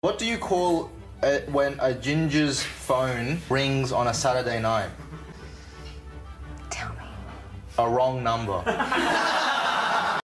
What do you call it when a ginger's phone rings on a Saturday night? Tell me. A wrong number.